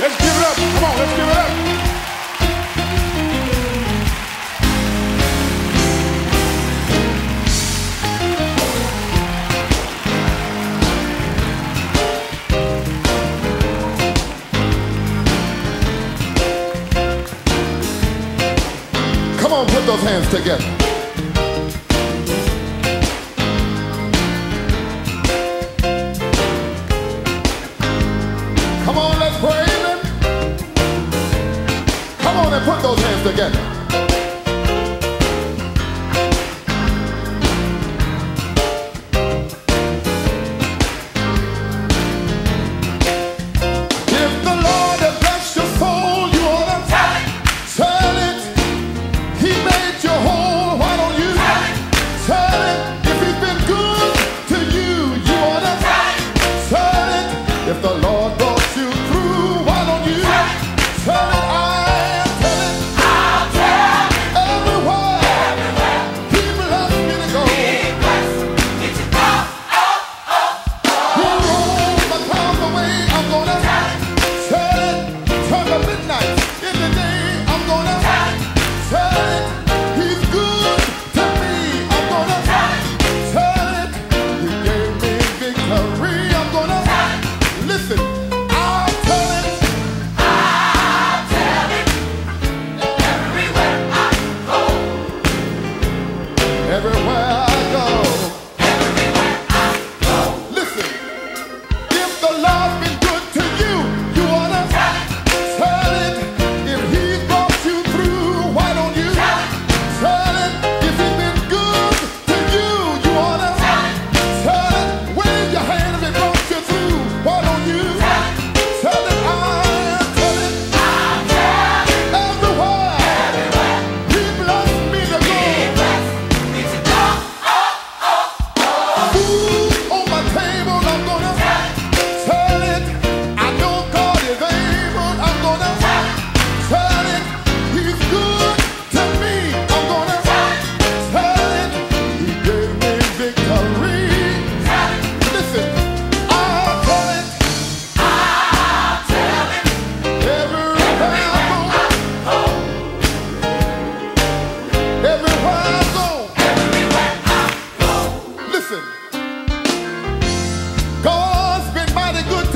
Let's give it up. Come on, let's give it up. Come on, put those hands together. Come on and put those hands together.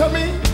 to me.